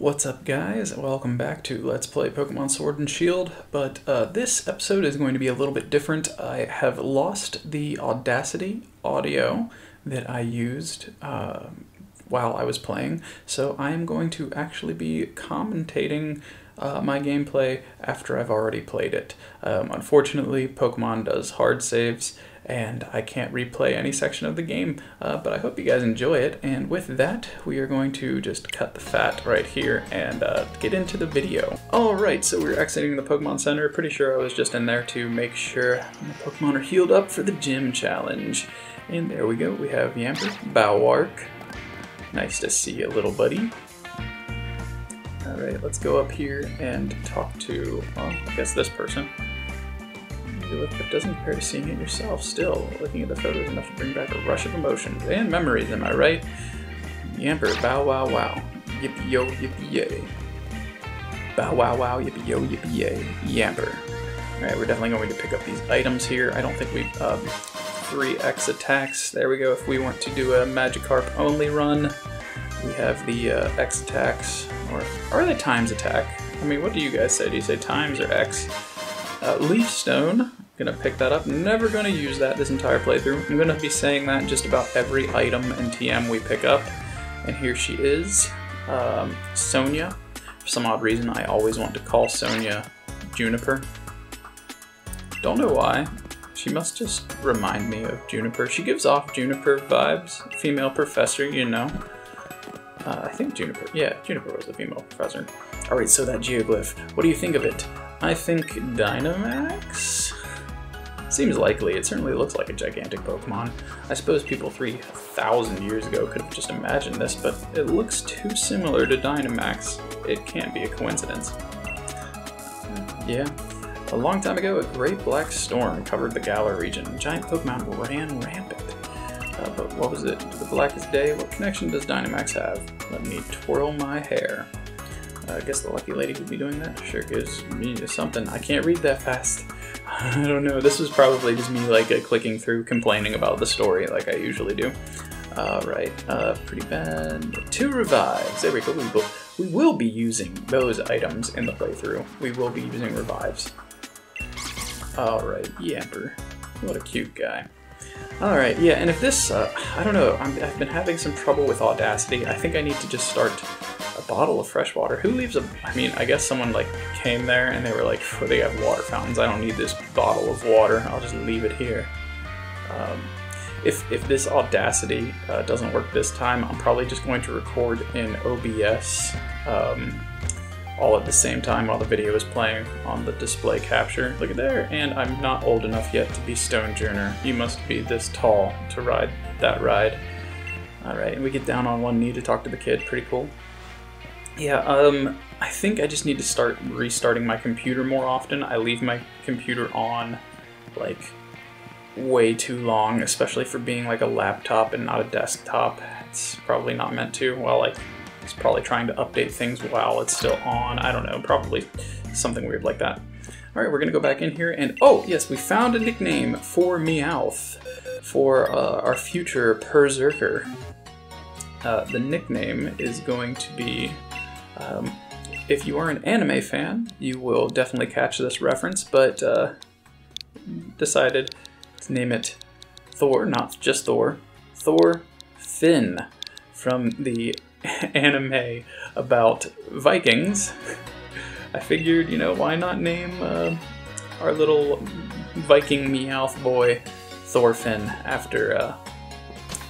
What's up guys? Welcome back to Let's Play Pokemon Sword and Shield, but uh, this episode is going to be a little bit different. I have lost the Audacity audio that I used uh, while I was playing, so I am going to actually be commentating uh, my gameplay after I've already played it. Um, unfortunately, Pokemon does hard saves, and I can't replay any section of the game, uh, but I hope you guys enjoy it. And with that, we are going to just cut the fat right here and uh, get into the video. Alright, so we're exiting the Pokemon Center. Pretty sure I was just in there to make sure the Pokemon are healed up for the gym challenge. And there we go, we have Yamper, Bowark. Nice to see you, little buddy. Alright, let's go up here and talk to, well, I guess this person look, but doesn't compare to seeing it yourself. Still, looking at the photos enough to bring back a rush of emotions and memories, am I right? Yamper, bow wow wow. Yippee yo, yippee yay. Bow wow wow, yippee yo, yippee yay. Yamper. Alright, we're definitely going to pick up these items here. I don't think we, um, 3x attacks. There we go. If we want to do a Magikarp only run, we have the uh, X attacks, or are they times attack? I mean, what do you guys say? Do you say times or X? Uh, Leaf Stone, gonna pick that up. Never gonna use that this entire playthrough. I'm gonna be saying that just about every item and TM we pick up. And here she is, um, Sonia. For some odd reason, I always want to call Sonia Juniper. Don't know why. She must just remind me of Juniper. She gives off Juniper vibes. Female professor, you know. Uh, I think Juniper. Yeah, Juniper was a female professor. Alright, so that geoglyph. What do you think of it? I think Dynamax? Seems likely. It certainly looks like a gigantic Pokemon. I suppose people 3,000 years ago could have just imagined this, but it looks too similar to Dynamax. It can't be a coincidence. Yeah. A long time ago, a great black storm covered the Galar region. Giant Pokemon ran rampant. Uh, but what was it? The blackest day? What connection does Dynamax have? Let me twirl my hair. I guess the lucky lady could be doing that. Sure gives me something. I can't read that fast. I don't know. This was probably just me like uh, clicking through, complaining about the story like I usually do. Alright, uh, pretty bad. Two revives. There we go. We will, be using those items in the playthrough. We will be using revives. Alright, Yamper. What a cute guy. Alright, yeah, and if this, uh, I don't know, i have been having some trouble with Audacity. I think I need to just start a bottle of fresh water. Who leaves a, I mean, I guess someone like came there and they were like, they have water fountains. I don't need this bottle of water. I'll just leave it here. Um, if, if this Audacity uh, doesn't work this time, I'm probably just going to record in OBS um, all at the same time while the video is playing on the display capture. Look at there, and I'm not old enough yet to be Stonjourner. You must be this tall to ride that ride. Alright, and we get down on one knee to talk to the kid, pretty cool. Yeah, um, I think I just need to start restarting my computer more often. I leave my computer on, like, way too long, especially for being like a laptop and not a desktop. It's probably not meant to. Well, like, it's probably trying to update things while it's still on. I don't know, probably something weird like that. All right, we're gonna go back in here and, oh, yes, we found a nickname for Meowth for uh, our future Perrserker. Uh, the nickname is going to be um, if you are an anime fan, you will definitely catch this reference, but uh, decided to name it Thor, not just Thor, Thor Finn from the anime about Vikings. I figured, you know, why not name uh, our little Viking Meowth boy Thorfinn after uh,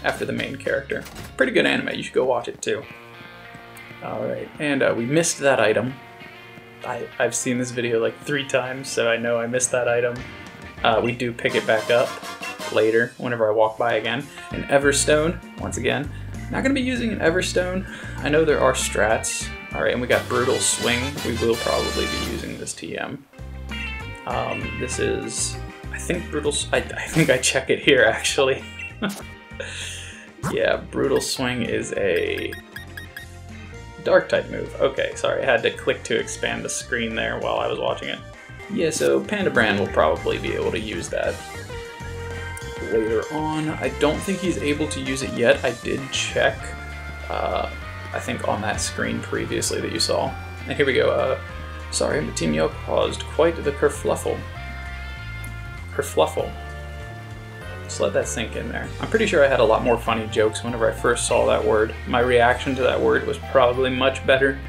after the main character. Pretty good anime. You should go watch it too. Alright, and uh, we missed that item. I, I've seen this video like three times, so I know I missed that item. Uh, we do pick it back up later, whenever I walk by again. An Everstone, once again. Not going to be using an Everstone. I know there are strats. Alright, and we got Brutal Swing. We will probably be using this TM. Um, this is, I think Brutal, I, I think I check it here actually. yeah, Brutal Swing is a Dark type move. Okay, sorry, I had to click to expand the screen there while I was watching it. Yeah, so Pandabrand will probably be able to use that later on. I don't think he's able to use it yet. I did check uh, I think, on that screen previously that you saw. And here we go. Uh, sorry, Yolk caused quite the kerfluffle. Kerfluffle. Let that sink in there. I'm pretty sure I had a lot more funny jokes whenever I first saw that word. My reaction to that word was probably much better.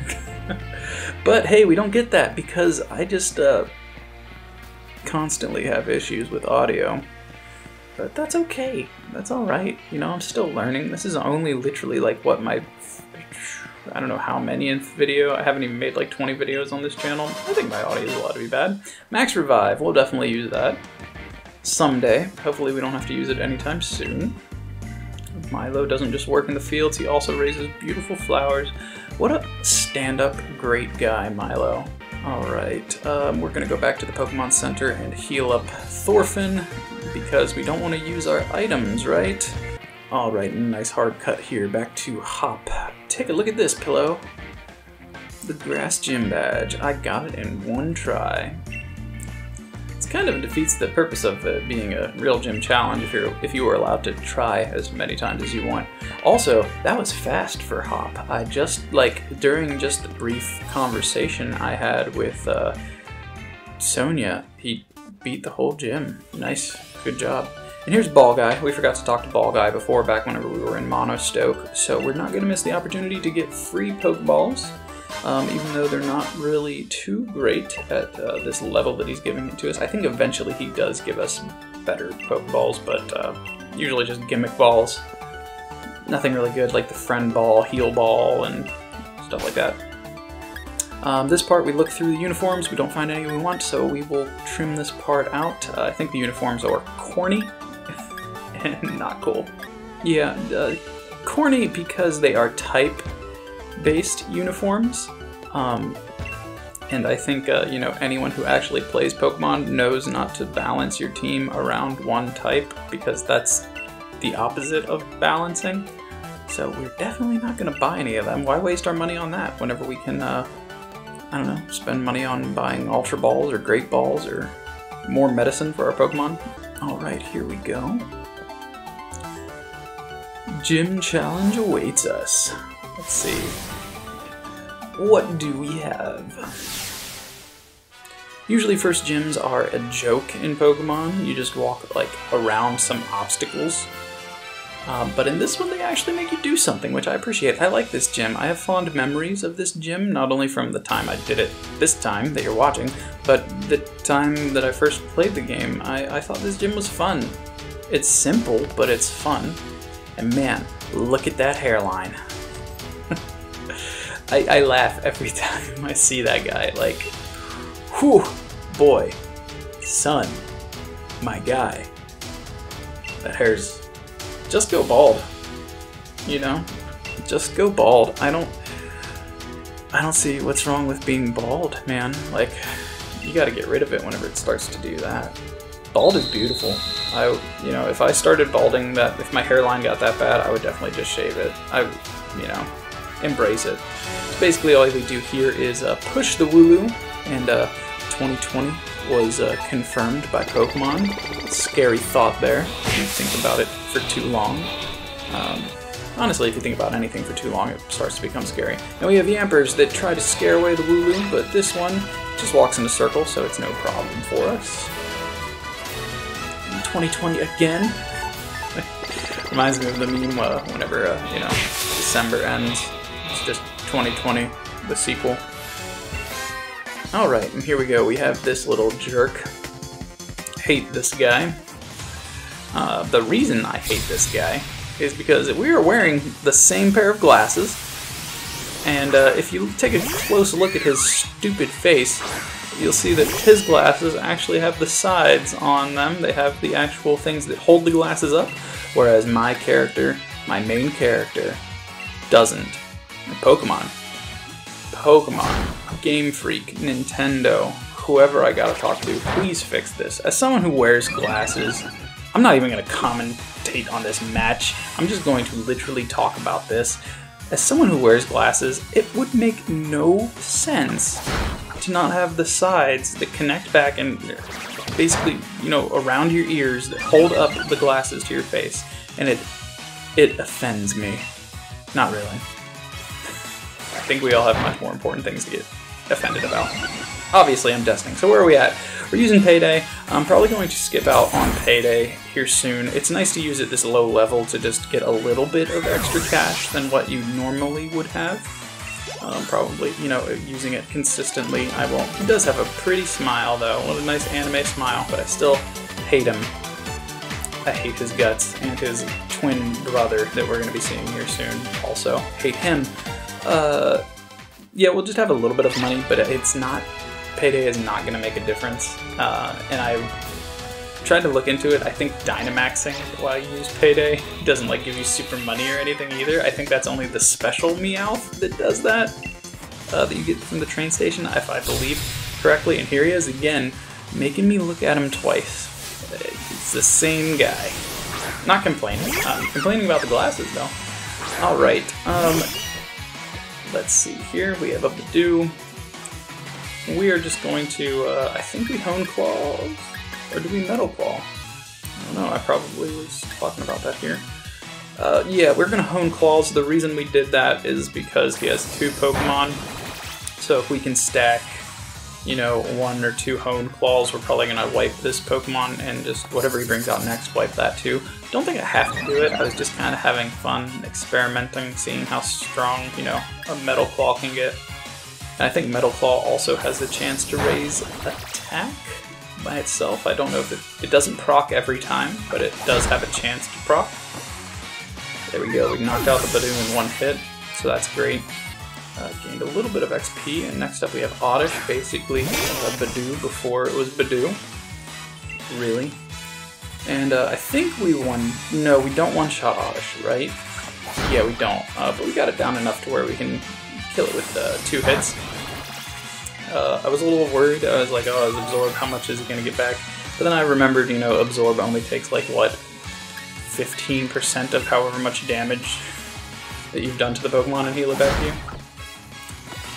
but hey, we don't get that because I just uh, constantly have issues with audio. But that's okay. That's alright. You know, I'm still learning. This is only literally like what my. I don't know how many in video. I haven't even made like 20 videos on this channel. I think my audio is allowed to be bad. Max Revive, we'll definitely use that. Someday. Hopefully, we don't have to use it anytime soon. Milo doesn't just work in the fields, he also raises beautiful flowers. What a stand up great guy, Milo. Alright, um, we're gonna go back to the Pokemon Center and heal up Thorfinn because we don't want to use our items, right? Alright, nice hard cut here. Back to Hop. Take a look at this, Pillow. The Grass Gym Badge. I got it in one try. Kind of defeats the purpose of it being a real gym challenge if you're if you were allowed to try as many times as you want. Also, that was fast for Hop. I just like during just a brief conversation I had with uh, Sonia, he beat the whole gym. Nice, good job. And here's Ball Guy. We forgot to talk to Ball Guy before, back whenever we were in Motostoke, so we're not going to miss the opportunity to get free Pokeballs, um, even though they're not really too great at uh, this level that he's giving it to us. I think eventually he does give us better Pokeballs, but uh, usually just gimmick balls. Nothing really good like the Friend Ball, Heal Ball, and stuff like that. Um, this part, we look through the uniforms, we don't find any we want, so we will trim this part out. Uh, I think the uniforms are corny and not cool. Yeah, uh, corny because they are type-based uniforms. Um, and I think, uh, you know, anyone who actually plays Pokemon knows not to balance your team around one type because that's the opposite of balancing. So we're definitely not going to buy any of them. Why waste our money on that whenever we can uh, I don't know, spend money on buying Ultra Balls or Great Balls or more medicine for our Pokemon. Alright, here we go. Gym challenge awaits us. Let's see. What do we have? Usually first gyms are a joke in Pokemon. You just walk like around some obstacles um, but in this one, they actually make you do something, which I appreciate. I like this gym. I have fond memories of this gym, not only from the time I did it this time that you're watching, but the time that I first played the game. I, I thought this gym was fun. It's simple, but it's fun. And man, look at that hairline. I, I laugh every time I see that guy. Like, whew, boy, son, my guy. That hair's just go bald. You know? Just go bald. I don't I don't see what's wrong with being bald, man. Like you got to get rid of it whenever it starts to do that. Bald is beautiful. I, you know, if I started balding that, if my hairline got that bad, I would definitely just shave it. I, you know, embrace it. So basically, all we do here is uh, push the Wooloo, and uh, 2020 was uh, confirmed by Pokemon. Scary thought there. If you think about it for too long. Um, honestly, if you think about anything for too long, it starts to become scary. Now we have Yampers that try to scare away the Wooloo, but this one just walks in a circle, so it's no problem for us. 2020 again. Reminds me of the meme uh, whenever, uh, you know, December ends. It's just 2020, the sequel. Alright, and here we go. We have this little jerk. Hate this guy. Uh, the reason I hate this guy is because we are wearing the same pair of glasses, and uh, if you take a close look at his stupid face, you'll see that his glasses actually have the sides on them. They have the actual things that hold the glasses up, whereas my character, my main character, doesn't. Pokemon. Pokemon. Game Freak, Nintendo, whoever I gotta talk to, please fix this. As someone who wears glasses, I'm not even gonna commentate on this match. I'm just going to literally talk about this. As someone who wears glasses, it would make no sense to not have the sides that connect back and basically, you know, around your ears that hold up the glasses to your face. And it it offends me. Not really. I think we all have much more important things to get offended about. Obviously, I'm desting. So where are we at? We're using Payday. I'm probably going to skip out on Payday here soon. It's nice to use it this low level to just get a little bit of extra cash than what you normally would have. Um, probably, you know, using it consistently, I won't. He does have a pretty smile, though. What a nice anime smile, but I still hate him. I hate his guts and his twin brother that we're going to be seeing here soon. Also, hate him. Uh, yeah, we'll just have a little bit of money, but it's not. Payday is not going to make a difference. Uh, and I tried to look into it. I think Dynamaxing while you use Payday doesn't like give you super money or anything either. I think that's only the special Meowth that does that. Uh, that you get from the train station, if I believe correctly. And here he is again, making me look at him twice. It's the same guy. Not complaining. I'm complaining about the glasses though. All right. Um, let's see here. We have a Budew. We are just going to. Uh, I think we hone claws, or do we metal claw? I don't know. I probably was talking about that here. Uh, yeah, we're gonna hone claws. The reason we did that is because he has two Pokemon. So if we can stack you know, one or two honed claws, we're probably gonna wipe this Pokemon and just whatever he brings out next, wipe that too. Don't think I have to do it, I was just kind of having fun, experimenting, seeing how strong, you know, a Metal Claw can get. And I think Metal Claw also has the chance to raise attack by itself. I don't know if it, it doesn't proc every time, but it does have a chance to proc. There we go, we knocked out the Budew in one hit, so that's great. Uh, gained a little bit of XP, and next up we have Oddish, basically uh, Budew before it was Budew. Really. And uh, I think we won. No, we don't one-shot Oddish, right? Yeah, we don't. Uh, but we got it down enough to where we can kill it with uh, two hits. Uh, I was a little worried. I was like, oh, is Absorb, how much is it going to get back? But then I remembered, you know, Absorb only takes like, what, 15% of however much damage that you've done to the Pokemon and heal it back to you.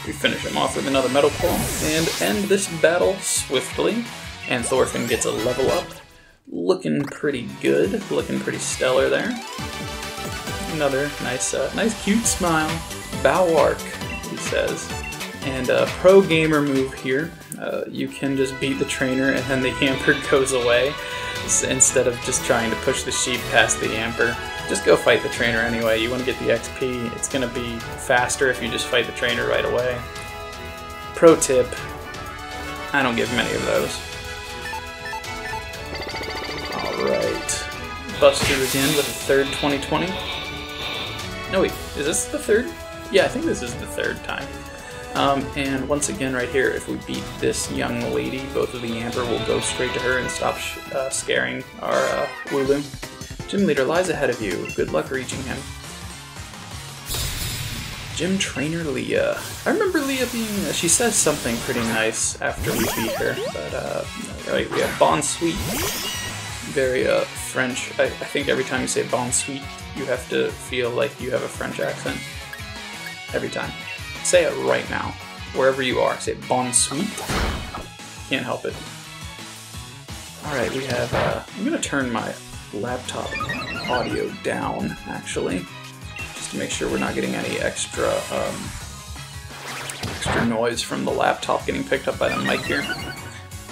We finish him off with another Metal Claw and end this battle swiftly. And Thorfinn gets a level up. Looking pretty good, looking pretty stellar there. Another nice, uh, nice cute smile. Bow arc, he says. And a pro gamer move here. Uh, you can just beat the trainer and then the Yamper goes away instead of just trying to push the sheep past the amper. just go fight the trainer anyway. You want to get the XP. It's going to be faster if you just fight the trainer right away. Pro tip, I don't give many of those. Alright. Buster again with a third 2020. No wait, is this the third? Yeah, I think this is the third time. Um, and once again, right here, if we beat this young lady, both of the Yamper will go straight to her and stop uh, scaring our uh, Wooloo. Gym leader lies ahead of you. Good luck reaching him. Gym trainer Leah. I remember Leah being. Uh, she says something pretty nice after we beat her. But uh, right, we have Bon Sweet. Very uh French. I, I think every time you say Bon Sweet, you have to feel like you have a French accent. Every time. Say it right now, wherever you are. Say Bon Sweet. Can't help it. All right, we have. Uh, I'm gonna turn my laptop audio down, actually, just to make sure we're not getting any extra um, extra noise from the laptop getting picked up by the mic here.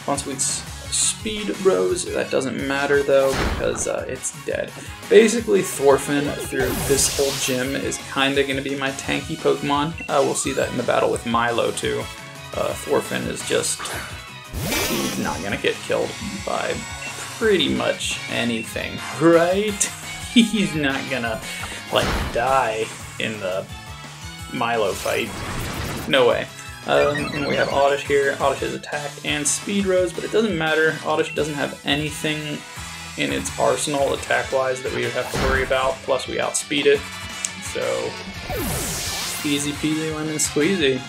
Once we speed rose, that doesn't matter though because uh, it's dead. Basically, Thorfinn through this whole gym is kind of going to be my tanky Pokemon. Uh, we'll see that in the battle with Milo too. Uh, Thorfinn is just he's not going to get killed by pretty much anything, right? He's not gonna, like, die in the Milo fight. No way. Um, and we have Oddish here. Oddish's attack and speed rose, but it doesn't matter. Oddish doesn't have anything in its arsenal attack-wise that we would have to worry about. Plus, we outspeed it. So, easy peasy lemon squeezy.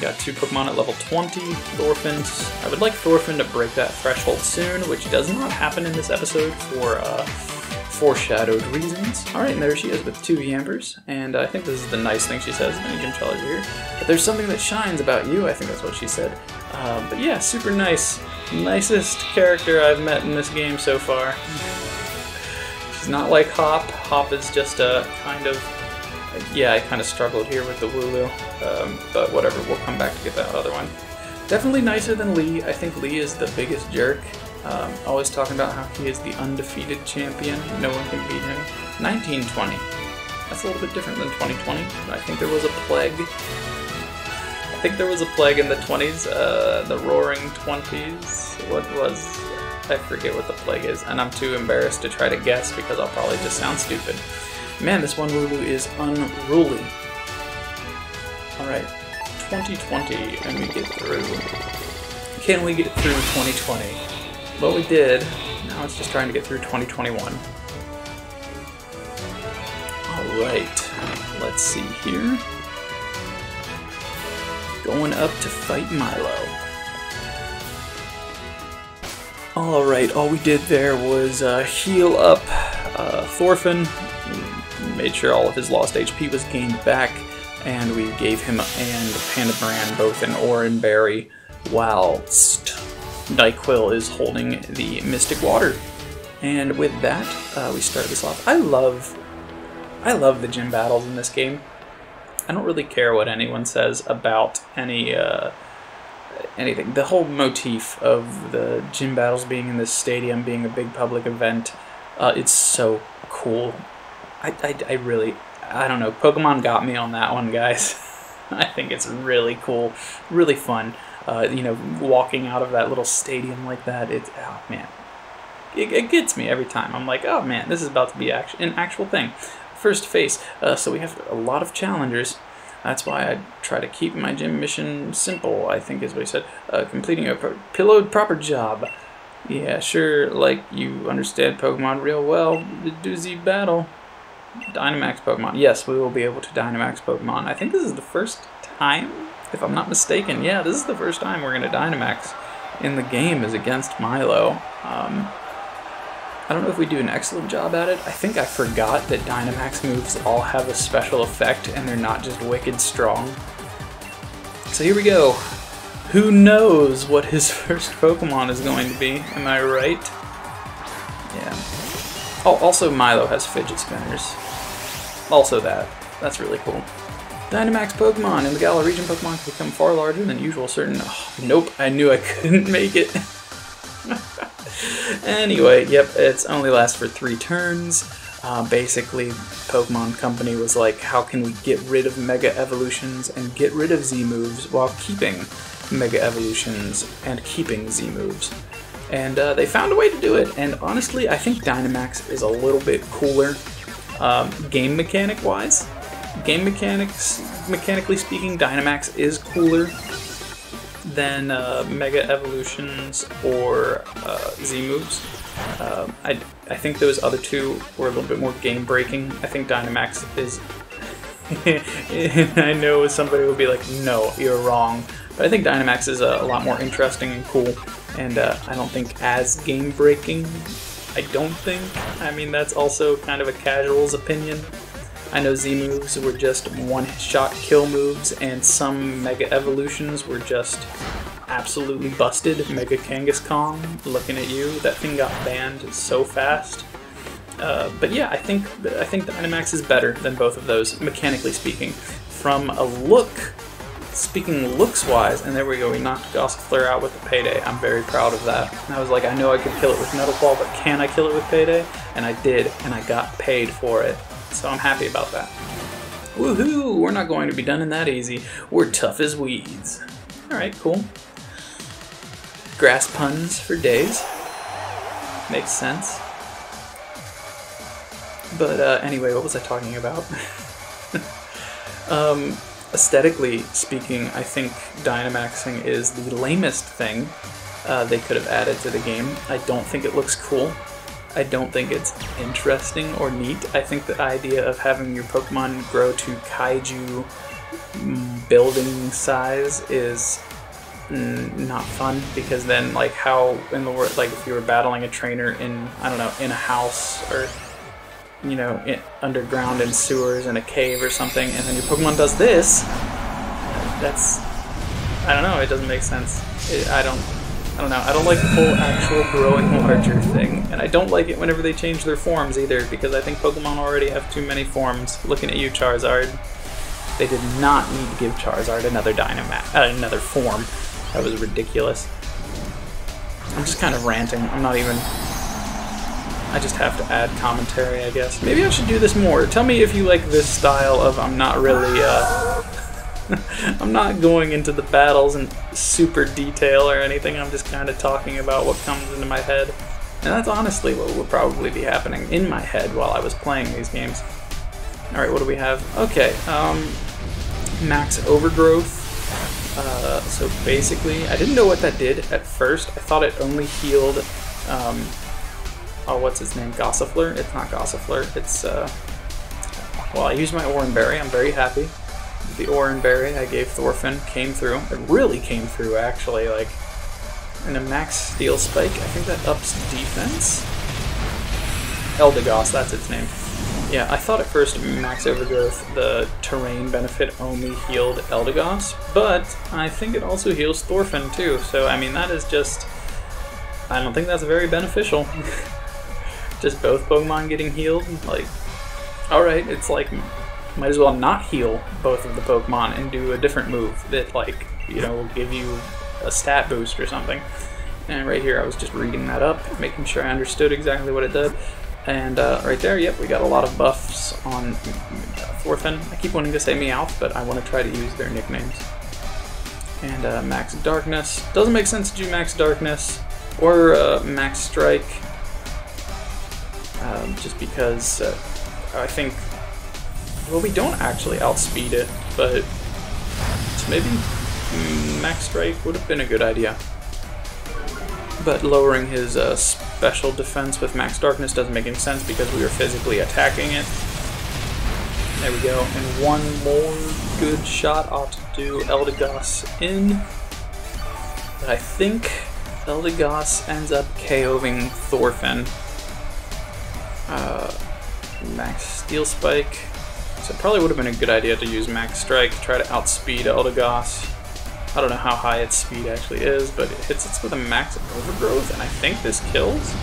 Got two Pokemon at level 20, Thorfinn's. I would like Thorfinn to break that threshold soon, which does not happen in this episode for uh, foreshadowed reasons. Alright, and there she is with two Yampers, and I think this is the nice thing she says, many gym challenge here. But there's something that shines about you, I think that's what she said. Uh, but yeah, super nice. Nicest character I've met in this game so far. Not like Hop. Hop is just a kind of yeah, I kind of struggled here with the Wooloo, um, but whatever, we'll come back to get that other one. Definitely nicer than Lee. I think Lee is the biggest jerk. Um, always talking about how he is the undefeated champion. No one can beat him. 1920. That's a little bit different than 2020. I think there was a plague. I think there was a plague in the 20s, uh, the Roaring 20s. What was I forget what the plague is, and I'm too embarrassed to try to guess because I'll probably just sound stupid. Man, this one Wooloo is unruly. Alright, 2020, and we get through. Can we get through 2020? Well, we did. Now it's just trying to get through 2021. Alright, let's see here. Going up to fight Milo. Alright, all we did there was uh, heal up uh, Thorfinn, made sure all of his lost HP was gained back, and we gave him and Pandabran both an Oran Berry, whilst NyQuil is holding the Mystic Water. And with that, uh, we start this off. I love, I love the gym battles in this game. I don't really care what anyone says about any uh, anything. The whole motif of the gym battles being in this stadium, being a big public event, uh, it's so cool. I, I, I really, I don't know, Pokemon got me on that one, guys. I think it's really cool, really fun. Uh, you know, walking out of that little stadium like that, it's, oh man, it, it, gets me every time. I'm like, oh man, this is about to be act- an actual thing. First face, uh, so we have a lot of challengers. That's why I try to keep my gym mission simple, I think is what he said. Uh, completing a pillowed proper job. Yeah, sure, like you understand Pokemon real well. The doozy battle. Dynamax Pokemon. Yes, we will be able to Dynamax Pokemon. I think this is the first time, if I'm not mistaken. Yeah, this is the first time we're going to Dynamax in the game is against Milo. Um, I don't know if we do an excellent job at it. I think I forgot that Dynamax moves all have a special effect and they're not just wicked strong. So here we go. Who knows what his first Pokemon is going to be, am I right? Yeah. Oh, also Milo has fidget spinners. Also that. That's really cool. Dynamax Pokemon in the Galar region Pokemon can become far larger than usual certain... Oh, nope, I knew I couldn't make it. anyway, yep, it's only lasts for three turns. Uh, basically, Pokemon Company was like, how can we get rid of Mega Evolutions and get rid of Z moves while keeping Mega Evolutions and keeping Z moves? And uh, they found a way to do it. And honestly, I think Dynamax is a little bit cooler, um, game mechanic wise. Game mechanics, mechanically speaking, Dynamax is cooler than uh, Mega Evolutions or uh, Z moves. Um, I, I think those other two were a little bit more game breaking. I think Dynamax is. I know somebody will be like, no, you're wrong. But I think Dynamax is a, a lot more interesting and cool, and uh, I don't think as game breaking. I don't think. I mean, that's also kind of a casual's opinion. I know Z moves were just one-shot kill moves, and some Mega Evolutions were just absolutely busted. Mega Kangaskhan, looking at you, that thing got banned so fast. Uh, but yeah, I think I think Dynamax is better than both of those, mechanically speaking. From a look, speaking looks-wise, and there we go, we knocked Gossifleur out with the Payday. I'm very proud of that. And I was like, I know I could kill it with Metal Claw, but can I kill it with Payday? And I did, and I got paid for it. So I'm happy about that. Woohoo! We're not going to be done in that easy. We're tough as weeds. Alright, cool. Grass puns for days. Makes sense. But uh, anyway, what was I talking about? um, aesthetically speaking, I think Dynamaxing is the lamest thing uh, they could have added to the game. I don't think it looks cool. I don't think it's interesting or neat. I think the idea of having your Pokemon grow to kaiju building size is not fun because then like how in the world like if you were battling a trainer in I don't know in a house or you know in, underground in sewers in a cave or something and then your Pokemon does this that's I don't know it doesn't make sense it, I don't I don't know. I don't like the whole actual growing larger thing, and I don't like it whenever they change their forms either, because I think Pokemon already have too many forms. Looking at you, Charizard. They did not need to give Charizard another Dynamax, uh, another form. That was ridiculous. I'm just kind of ranting. I'm not even. I just have to add commentary, I guess. Maybe I should do this more. Tell me if you like this style of I'm not really. Uh, I'm not going into the battles in super detail or anything, I'm just kind of talking about what comes into my head. And that's honestly what would probably be happening in my head while I was playing these games. Alright, what do we have? Okay, um, max overgrowth. Uh, so basically, I didn't know what that did at first. I thought it only healed, um, oh, what's his name? Gossifleur? It's not Gossifleur, it's, uh, well, I used my Oran Berry, I'm very happy the Oran Berry I gave Thorfinn came through. It really came through, actually. Like, and a max Steel Spike, I think that ups defense? Eldegoss, that's its name. Yeah, I thought at first Max Overgrowth, the terrain benefit only healed Eldegoss, but I think it also heals Thorfinn too, so I mean, that is just... I don't think that's very beneficial. just both Pokemon getting healed, like... Alright, it's like might as well not heal both of the Pokemon and do a different move that, like, you know, will give you a stat boost or something. And right here, I was just reading that up, making sure I understood exactly what it did. And uh, right there, yep, we got a lot of buffs on Thorfinn. I keep wanting to say Meowth, but I want to try to use their nicknames. And uh, Max Darkness. Doesn't make sense to do Max Darkness or uh, Max Strike, um, just because uh, I think well, we don't actually outspeed it, but maybe Max Strike would have been a good idea. But lowering his uh, special defense with Max Darkness doesn't make any sense because we were physically attacking it. There we go. And one more good shot ought to do Eldegoss in. But I think Eldegoss ends up KOing Thorfinn. Uh, Max Steel Spike. So it probably would have been a good idea to use Max Strike, to try to outspeed Eldegoss. I don't know how high its speed actually is, but it hits it with a max overgrowth, and I think this kills.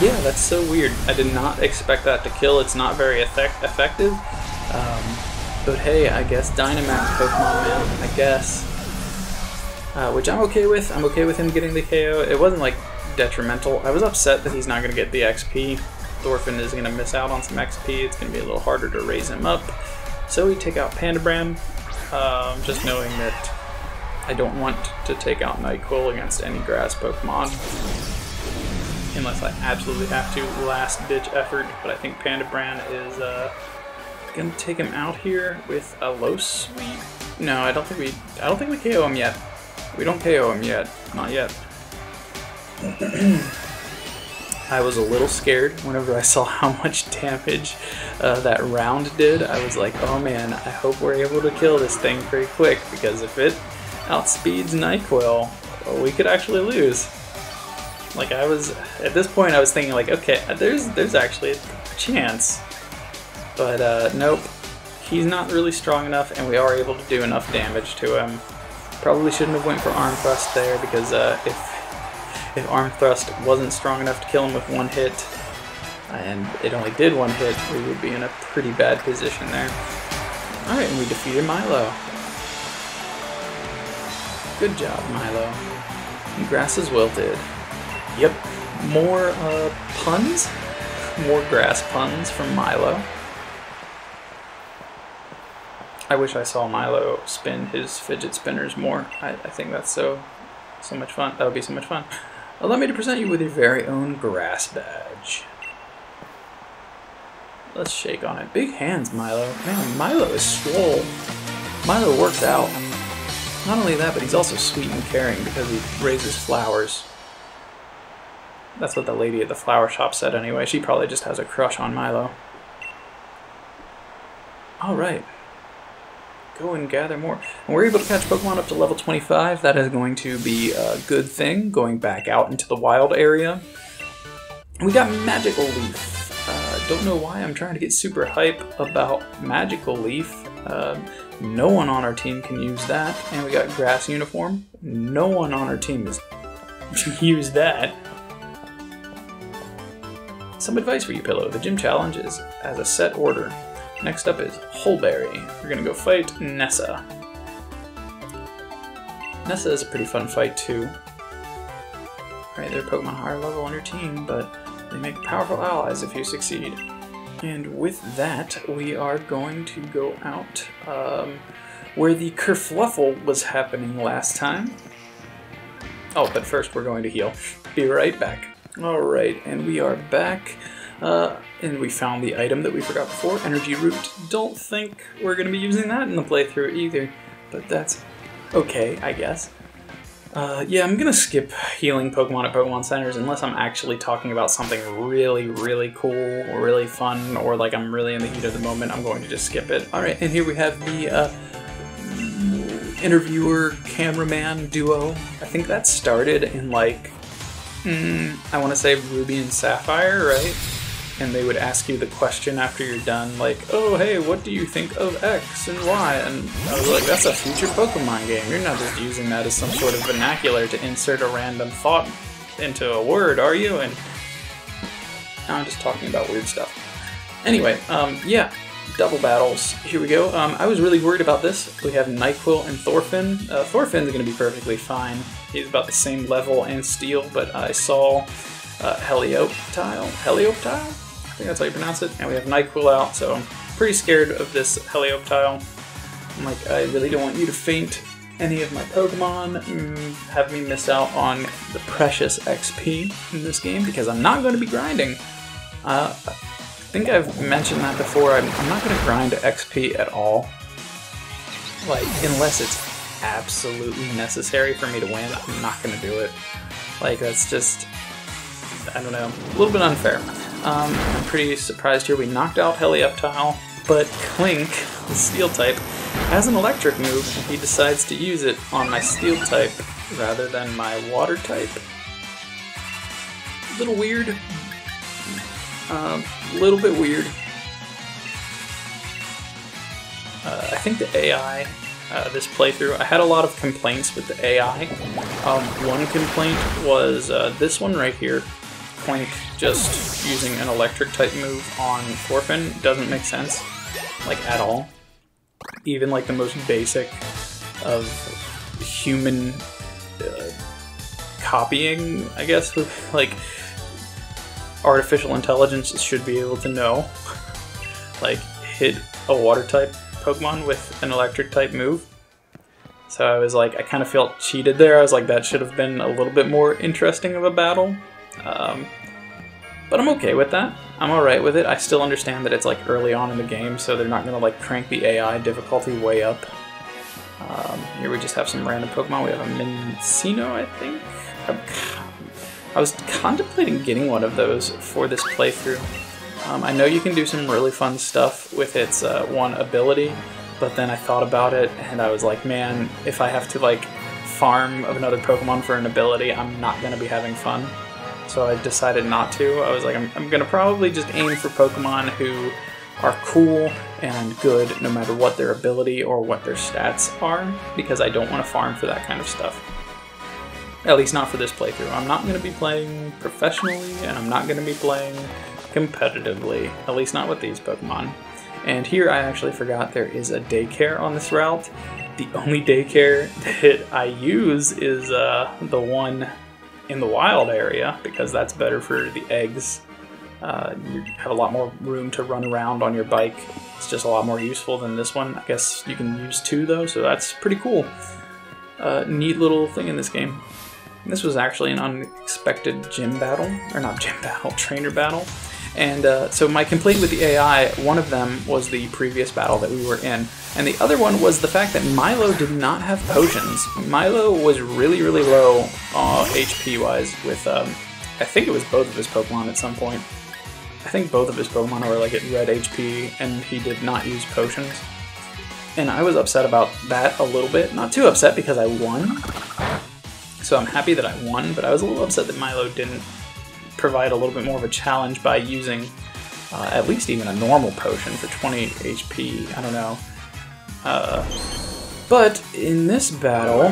Yeah, that's so weird. I did not expect that to kill. It's not very effect effective. Um, but hey, I guess Dynamax Pokemon, man. I guess. Uh, which I'm okay with. I'm okay with him getting the KO. It wasn't like detrimental. I was upset that he's not going to get the XP. Thorfinn is going to miss out on some XP. It's going to be a little harder to raise him up. So we take out Pandabram, um, just knowing that I don't want to take out Nyquil against any grass Pokemon. Unless I absolutely have to, last ditch effort. But I think Pandabran is uh, gonna take him out here with a low sweep. No, I don't think we. I don't think we KO him yet. We don't KO him yet. Not yet. I was a little scared whenever I saw how much damage uh, that round did. I was like, oh man, I hope we're able to kill this thing pretty quick because if it outspeeds Nyquil, well, we could actually lose. Like I was, at this point I was thinking like, okay, there's there's actually a chance. But uh, nope, he's not really strong enough and we are able to do enough damage to him. Probably shouldn't have went for Arm Thrust there because uh, if if Arm Thrust wasn't strong enough to kill him with one hit, and it only did one hit, we would be in a pretty bad position there. Alright, and we defeated Milo. Good job, Milo. And grass is wilted. Yep, more uh, puns? More grass puns from Milo. I wish I saw Milo spin his fidget spinners more. I, I think that's so so much fun. That would be so much fun. Allow me to present you with your very own grass badge. Let's shake on it. Big hands, Milo. Man, Milo is swole. Milo works out. Not only that, but he's also sweet and caring because he raises flowers. That's what the lady at the flower shop said anyway. She probably just has a crush on Milo. Alright go and gather more. And we're able to catch Pokemon up to level 25. That is going to be a good thing, going back out into the wild area. We got Magical Leaf. Uh, don't know why I'm trying to get super hype about Magical Leaf. Um, no one on our team can use that. And we got grass uniform. No one on our team is use that. Some advice for you, Pillow. The gym challenge is as a set order. Next up is Hulbury. We're gonna go fight Nessa. Nessa is a pretty fun fight too. Right, they're Pokemon higher level on your team, but they make powerful allies if you succeed. And with that, we are going to go out um, where the Kerfluffle was happening last time. Oh, but first we're going to heal. Be right back. Alright, and we are back. Uh, and we found the item that we forgot before, Energy Root. Don't think we're going to be using that in the playthrough either, but that's okay, I guess. Uh, yeah, I'm gonna skip healing Pokemon at Pokemon Centers unless I'm actually talking about something really, really cool or really fun or like I'm really in the heat of the moment. I'm going to just skip it. All right, and here we have the uh, interviewer cameraman duo. I think that started in like, mm, I want to say Ruby and Sapphire, right? And they would ask you the question after you're done, like, oh, hey, what do you think of X and Y? And I was like, that's a future Pokemon game. You're not just using that as some sort of vernacular to insert a random thought into a word, are you? And now I'm just talking about weird stuff. Anyway, um, yeah, double battles. Here we go. Um, I was really worried about this. We have Nyquil and Thorfinn. Uh, Thorfinn's going to be perfectly fine. He's about the same level and steel, but I saw uh, Helioptile. Helioptile? Think that's how you pronounce it. And we have Nyquil out, so I'm pretty scared of this Helioptile. I'm like, I really don't want you to faint any of my Pokemon, mm, have me miss out on the precious XP in this game, because I'm not going to be grinding. Uh, I think I've mentioned that before, I'm, I'm not going to grind XP at all. Like, unless it's absolutely necessary for me to win, I'm not going to do it. Like, that's just, I don't know, a little bit unfair. Um, I'm pretty surprised here we knocked out Helioptile, but Klink, the Steel type, has an electric move, and he decides to use it on my Steel type rather than my Water type. A little weird. A um, little bit weird. Uh, I think the AI uh, this playthrough. I had a lot of complaints with the AI. Um, one complaint was uh, this one right here. Klink just using an electric type move on Thorfinn doesn't make sense, like at all. Even like the most basic of human uh, copying, I guess, like artificial intelligence should be able to know. like hit a water type Pokemon with an electric type move. So I was like, I kind of felt cheated there. I was like, that should have been a little bit more interesting of a battle. Um, but I'm okay with that. I'm alright with it. I still understand that it's like early on in the game, so they're not gonna like crank the AI difficulty way up. Um, here we just have some random Pokemon. We have a Minccino, I think. I was contemplating getting one of those for this playthrough. Um, I know you can do some really fun stuff with its uh, one ability, but then I thought about it and I was like, man, if I have to like farm of another Pokemon for an ability, I'm not to be having fun so I decided not to. I was like, I'm, I'm gonna probably just aim for Pokemon who are cool and good no matter what their ability or what their stats are, because I don't want to farm for that kind of stuff. At least not for this playthrough. I'm not going to be playing professionally, and I'm not going to be playing competitively, at least not with these Pokemon. And here I actually forgot there is a daycare on this route. The only daycare that I use is uh, the one in the wild area because that's better for the eggs. Uh, you have a lot more room to run around on your bike. It's just a lot more useful than this one. I guess you can use two though, so that's pretty cool. Uh, neat little thing in this game. This was actually an unexpected gym battle, or not gym battle, trainer battle. And uh, so my complaint with the AI, one of them was the previous battle that we were in, and the other one was the fact that Milo did not have potions. Milo was really, really low uh, HP-wise with, um, I think it was both of his Pokemon at some point. I think both of his Pokemon were like at red HP, and he did not use potions. And I was upset about that a little bit. Not too upset because I won, so I'm happy that I won, but I was a little upset that Milo didn't provide a little bit more of a challenge by using uh, at least even a normal potion for 20 HP. I don't know. Uh, but in this battle,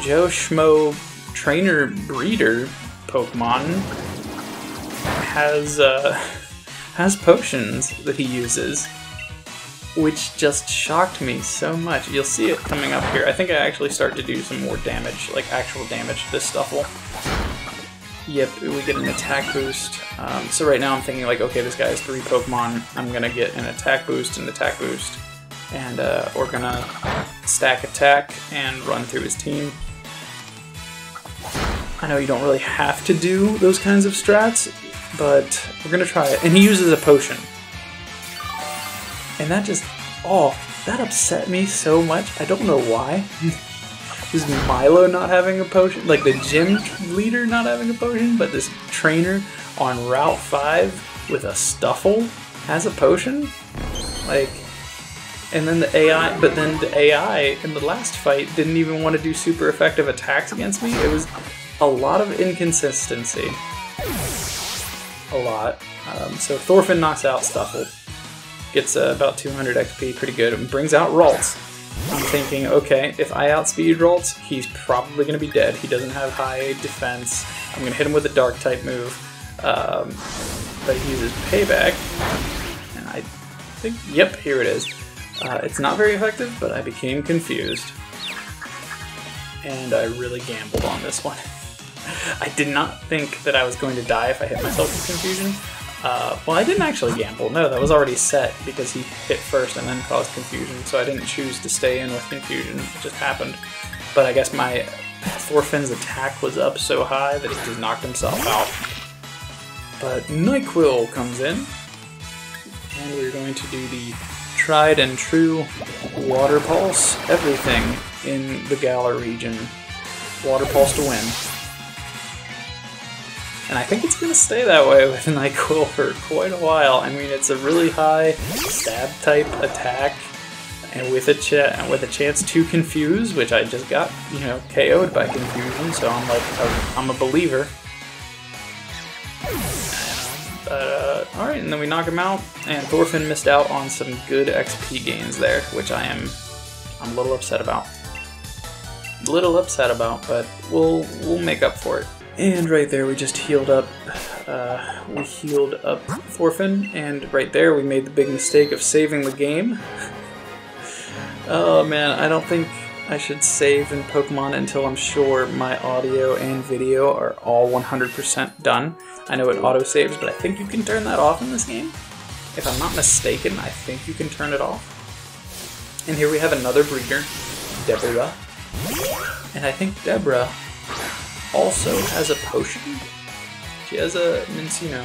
Joe Schmo trainer breeder Pokemon has uh, has potions that he uses, which just shocked me so much. You'll see it coming up here. I think I actually start to do some more damage, like actual damage to this Stufful. Yep, we get an attack boost. Um, so right now I'm thinking like, okay, this guy has three Pokemon. I'm gonna get an attack boost and attack boost. And uh, we're gonna stack attack and run through his team. I know you don't really have to do those kinds of strats, but we're gonna try it. And he uses a potion. And that just, oh, that upset me so much. I don't know why. is Milo not having a potion, like the gym leader not having a potion, but this trainer on Route 5 with a Stufful has a potion? Like, and then the AI, but then the AI in the last fight didn't even want to do super effective attacks against me. It was a lot of inconsistency. A lot. Um, so Thorfinn knocks out Stufful, gets uh, about 200 XP, pretty good, and brings out Ralts. I'm thinking, okay, if I outspeed Ralts, he's probably going to be dead. He doesn't have high defense. I'm going to hit him with a Dark type move. Um, but he uses Payback. And I think, yep, here it is. Uh, it's not very effective, but I became confused. And I really gambled on this one. I did not think that I was going to die if I hit myself with confusion. Uh, well, I didn't actually gamble. No, that was already set because he hit first and then caused confusion. So I didn't choose to stay in with confusion. It just happened. But I guess my Thorfinn's attack was up so high that he just knocked himself out. But Nyquil comes in, and we're going to do the tried and true Water Pulse everything in the Galar region. Water Pulse to win. And I think it's going to stay that way with Nyquil for quite a while. I mean, it's a really high stab type attack, and with a ch- with a chance to confuse, which I just got, you know, KO'd by confusion. So I'm like, I'm a believer. But, uh, all right, and then we knock him out, and Thorfinn missed out on some good XP gains there, which I am, I'm a little upset about. A little upset about, but we'll we'll make up for it. And right there we just healed up, uh, we healed up Thorfinn, and right there we made the big mistake of saving the game. oh man, I don't think I should save in Pokemon until I'm sure my audio and video are all 100% done. I know it auto-saves, but I think you can turn that off in this game. If I'm not mistaken, I think you can turn it off. And here we have another breeder, Deborah. And I think Deborah also has a potion. She has a Minccino.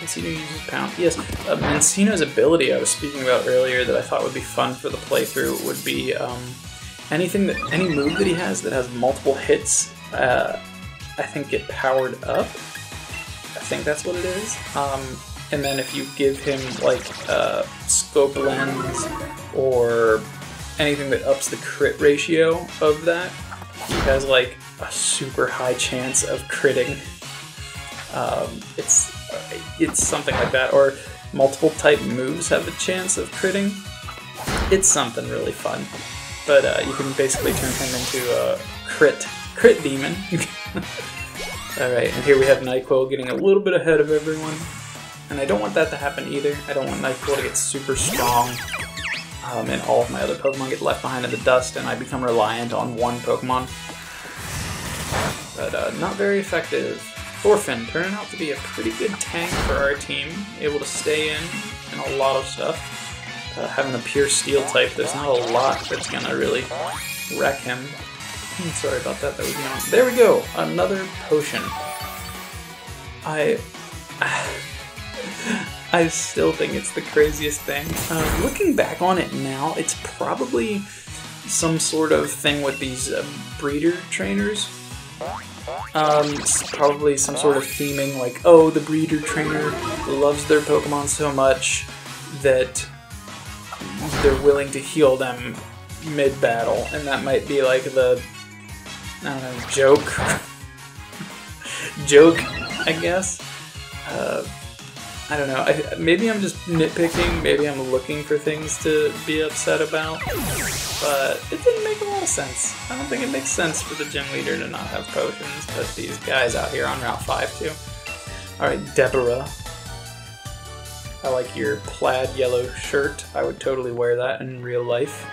Minccino uses Pound. Yes, uh, Minccino's ability I was speaking about earlier that I thought would be fun for the playthrough would be um, anything that any move that he has that has multiple hits. Uh, I think get powered up. I think that's what it is. Um, and then if you give him like uh, scope lens or anything that ups the crit ratio of that, he has like a super high chance of critting. Um, it's it's something like that, or multiple type moves have a chance of critting. It's something really fun, but uh, you can basically turn him into a crit crit demon. All right, and here we have Nyquil getting a little bit ahead of everyone, and I don't want that to happen either. I don't want Nyquil to get super strong. Um, and all of my other Pokemon get left behind in the dust, and I become reliant on one Pokemon but uh, not very effective. Thorfinn turning out to be a pretty good tank for our team, able to stay in and a lot of stuff. Uh, having a pure steel type, there's not a lot that's gonna really wreck him. Hmm, sorry about that, that was not. There we go, another potion. I... I still think it's the craziest thing. Uh, looking back on it now, it's probably some sort of thing with these uh, breeder trainers um, probably some sort of theming like, oh, the breeder trainer loves their Pokemon so much that they're willing to heal them mid battle, and that might be like the, I don't know, joke. joke, I guess. Uh, I don't know. I, maybe I'm just nitpicking. Maybe I'm looking for things to be upset about. But it didn't make a lot of sense. I don't think it makes sense for the gym leader to not have potions, but these guys out here on Route 5 too. Alright, Deborah. I like your plaid yellow shirt. I would totally wear that in real life.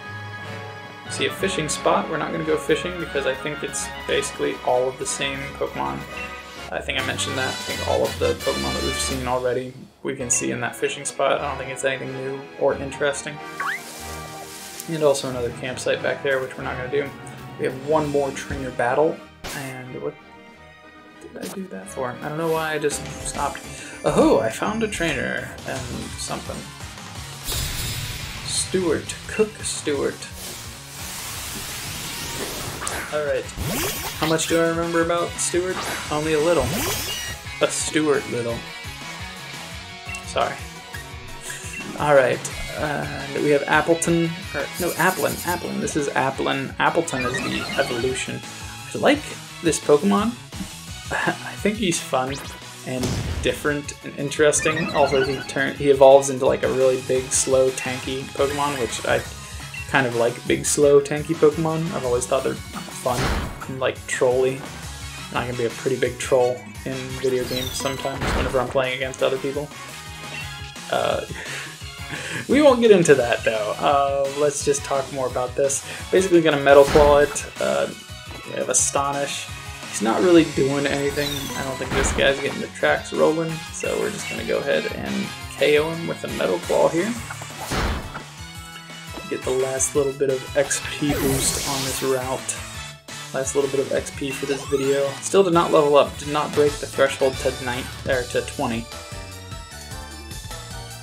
See a fishing spot. We're not going to go fishing because I think it's basically all of the same Pokemon. I think I mentioned that. I think all of the Pokemon that we've seen already we can see in that fishing spot. I don't think it's anything new or interesting. And also another campsite back there, which we're not going to do. We have one more trainer battle, and what did I do that for? I don't know why I just stopped. Oh, I found a trainer and something. Stewart, Cook Stewart. Alright. How much do I remember about Stewart? Only a little. A Stewart little. Sorry. Alright. And uh, we have Appletun, or no, Applin. Applin. This is Applin. Appletun is the evolution. I like this Pokemon. I think he's fun and different and interesting. Also, he turn he evolves into like a really big, slow, tanky Pokemon, which I kind of like big, slow, tanky Pokemon. I've always thought they're fun and like trolly. And I can be a pretty big troll in video games sometimes whenever I'm playing against other people. Uh, we won't get into that though. Uh, let's just talk more about this. Basically, gonna Metal Claw it. Uh, we have Astonish. He's not really doing anything. I don't think this guy's getting the tracks rolling, so we're just gonna go ahead and KO him with a Metal Claw here get the last little bit of XP boost on this route. Last little bit of XP for this video. Still did not level up, did not break the threshold to, nine, or to 20.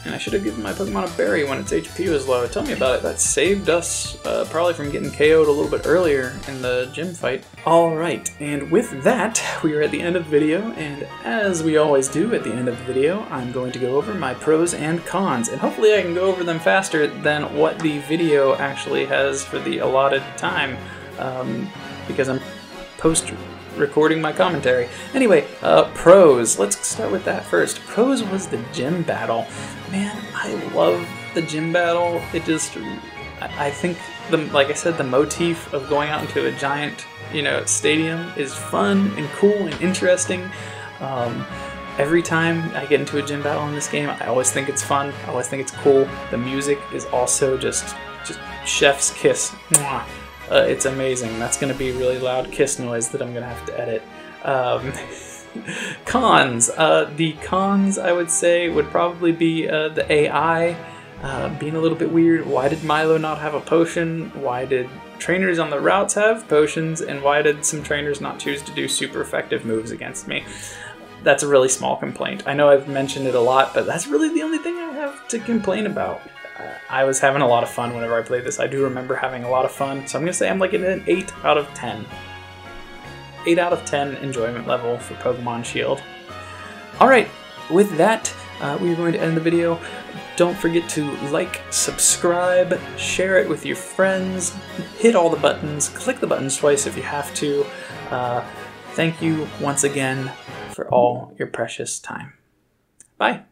And I should have given my Pokemon a berry when its HP was low. Tell me about it. That saved us uh, probably from getting KO'd a little bit earlier in the gym fight. Alright, and with that, we are at the end of the video, and as we always do at the end of the video, I'm going to go over my pros and cons, and hopefully I can go over them faster than what the video actually has for the allotted time, um, because I'm post recording my commentary. Anyway, uh, pros. Let's start with that first. Pros was the gym battle. Man, I love the gym battle. It just, I think the like I said, the motif of going out into a giant, you know, stadium is fun and cool and interesting. Um, every time I get into a gym battle in this game, I always think it's fun. I always think it's cool. The music is also just, just chef's kiss. Mwah. Uh, it's amazing. That's going to be really loud kiss noise that I'm going to have to edit. Um, cons. Uh, the cons, I would say, would probably be uh, the AI uh, being a little bit weird. Why did Milo not have a potion? Why did trainers on the routes have potions? And why did some trainers not choose to do super effective moves against me? That's a really small complaint. I know I've mentioned it a lot, but that's really the only thing I have to complain about. I was having a lot of fun whenever I played this. I do remember having a lot of fun, so I'm gonna say I'm like an 8 out of 10. 8 out of 10 enjoyment level for Pokemon Shield. Alright, with that, uh, we're going to end the video. Don't forget to like, subscribe, share it with your friends, hit all the buttons, click the buttons twice if you have to. Uh, thank you once again for all your precious time. Bye.